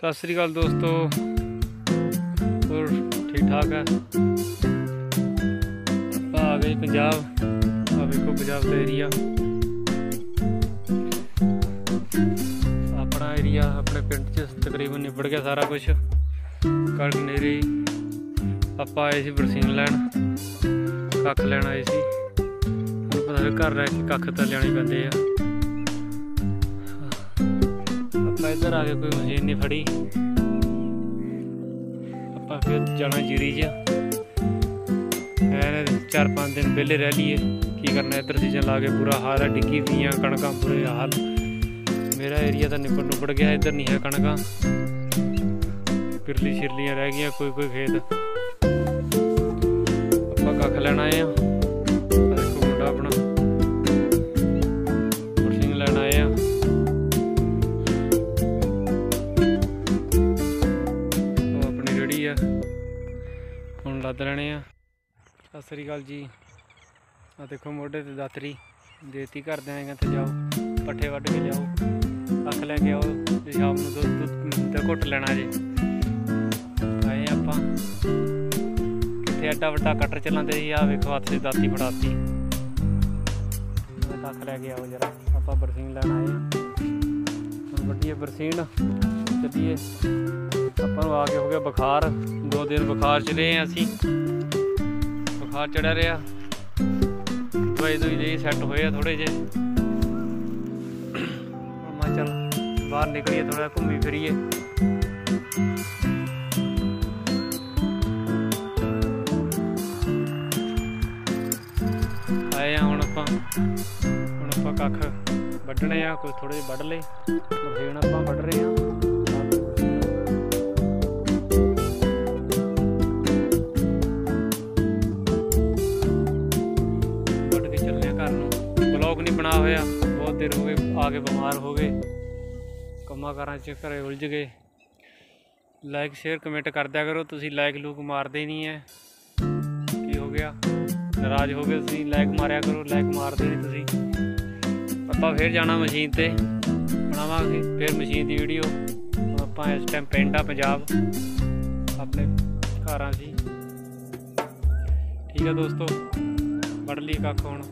ਸਤਿ ਸ੍ਰੀ ਅਕਾਲ ਦੋਸਤੋ। ਹੋਰ ਠੀਕ ਠਾਕ ਹੈ ਆਪਾਂ ਆ ਗਏ ਪੰਜਾਬ। ਆ ਵੇਖੋ ਪੰਜਾਬ ਦਾ ਏਰੀਆ ਆਪਣਾ ਏਰੀਆ ਆਪਣੇ ਪਿੰਡ 'ਚ ਤਕਰੀਬਨ ਨਿਬੜ ਗਿਆ ਸਾਰਾ ਕੁਝ ਕਣਕ ਨੇਰੀ। ਆਪਾਂ ਆਏ ਸੀ ਬਰਸੀਨ ਲੈਣ। ਕੱਖ ਲੈਣ ਆਏ ਸੀ। ਤੁਹਾਨੂੰ ਪਤਾ ਹੈ ਘਰ ਰਹਿ ਕੇ ਕੱਖ ਤਾਂ ਲਿਆਣੇ ਪੈਂਦੇ ਆ। ਆਪਾਂ ਇੱਧਰ ਆ ਕੇ ਕੋਈ ਮਸ਼ੀਨ ਨਹੀਂ ਫੜੀ। ਆਪਾਂ ਫਿਰ ਜਾਣਾ ਜੀਰੀ ਜਿਹਾ ਐਨ ਚਾਰ ਪੰਜ ਦਿਨ ਵਿਹਲੇ ਰਹਿ ਲਈਏ। ਕੀ ਕਰਨਾ, ਇੱਧਰ ਚੀਜ਼ਾਂ ਲਾ ਕੇ ਬੁਰਾ ਹਾਲ ਹੈ, ਡਿੱਗੀ ਦੀਆਂ ਕਣਕਾਂ ਬੁਰੇ ਹਾਲ। ਮੇਰਾ ਏਰੀਆ ਤਾਂ ਨਿਪੜ ਨੁਪੜ ਗਿਆ, ਇੱਧਰ ਨਹੀਂ ਹੈ ਕਣਕਾਂ। ਪਿਰਲੀ ਛਿਰਲੀਆਂ ਰਹਿ ਗਈਆਂ, ਕੋਈ ਕੋਈ ਖੇਤ। ਆਪਾਂ ਕੱਖ ਲੈਣਾ ਆ। ਹੁਣ ਲੈਣੇ ਆ। ਸਤਿ ਸ੍ਰੀ ਅਕਾਲ ਜੀ। ਆ ਦੇਖੋ ਮੋਢੇ ਤੇ ਦਾਤਰੀ। ਦੇਤੀ ਘਰ ਦੇ ਕਹਿੰਦੇ ਜਾਓ, ਪੱਠੇ ਵੱਢ ਕੇ ਲਿਆਓ ਅੱਖ ਲੈ ਕੇ ਆਓ ਤੇ ਸ਼ਾਮ ਨੂੰ ਦੁੱਧ ਦੁੱਧ ਦਾ ਘੁੱਟ ਲੈਣਾ ਜੇ। ਆਏ ਆਪਾਂ। ਕਿੱਥੇ ਐਡਾ ਵੱਡਾ ਕਟਰ ਚਲਾਉਂਦੇ ਸੀ ਆ ਵੇਖੋ ਹੱਥ 'ਚ ਦਾਤੀ ਫੜਾਤੀ। ਅੱਖ ਲੈ ਕੇ ਆਓ ਜਰਾ, ਆਪਾਂ ਬਰਸੀਨ ਲੈਣ ਆਏ ਆ। ਹੁਣ ਵੱਡੀਏ ਬਰਸੀਨ, ਚੱਲੀਏ। ਆਪਾਂ ਨੂੰ ਆ ਕੇ ਹੋ ਗਿਆ ਬੁਖਾਰ, ਦੋ ਦਿਨ ਬੁਖਾਰ ਚ ਰਹੇ ਆ ਅਸੀਂ। ਬੁਖਾਰ ਚੜਿਆ ਰਿਹਾ। ਦਵਾਈ ਦੂਈ ਲਈ ਸੈੱਟ ਹੋਏ ਆ ਥੋੜੇ ਜੇ ਮੈਂ ਚੱਲ ਬਾਹਰ ਨਿਕਲੀਏ ਥੋੜਾ ਘੁੰਮੀ ਫਿਰੀਏ। ਆਏ ਆ ਹੁਣ ਆਪਾਂ ਹੁਣ ਆਪਾਂ ਕੱਖ ਵੱਢਣੇ ਆ, ਕੋਈ ਥੋੜੇ ਜਿਹੇ ਵੱਢ ਲਏ। ਹੁਣ ਆਪਾਂ ਵੱਢ ਰਹੇ ਆ ਬਣਾ ਹੋਇਆ। ਬਹੁਤ ਦੇਰ ਹੋ ਗਏ, ਆ ਕੇ ਬਿਮਾਰ ਹੋ ਗਏ। ਕੰਮਾਂ ਕਾਰਾਂ 'ਚ ਘਰੇ ਉਲਝ ਗਏ। ਲਾਈਕ ਸ਼ੇਅਰ ਕਮੈਂਟ ਕਰਦਿਆ ਕਰੋ। ਤੁਸੀਂ ਲਾਈਕ ਲੂਕ ਮਾਰਦੇ ਨਹੀਂ ਐ। ਕੀ ਹੋ ਗਿਆ? ਨਾਰਾਜ਼ ਹੋ ਗਏ ਤੁਸੀਂ। ਲਾਈਕ ਮਾਰਿਆ ਕਰੋ। ਲਾਈਕ ਮਾਰਦੇ ਨਹੀਂ ਤੁਸੀਂ। ਆਪਾਂ ਫੇਰ ਜਾਣਾ ਮਸ਼ੀਨ ਤੇ। ਬਣਾਵਾਂਗੇ ਫੇਰ ਮਸ਼ੀਨ ਦੀ ਵੀਡੀਓ ਆਪਾਂ ਇਸ ਟਾਈਮ ਪਿੰਡ ਆ ਪੰਜਾਬ। ਆਪਣੇ ਘਰਾਂ ਸੀ ਠੀਕ ਆ ਦੋਸਤੋ। ਪੜ ਲਈ ਕੱਖ ਹੁਣ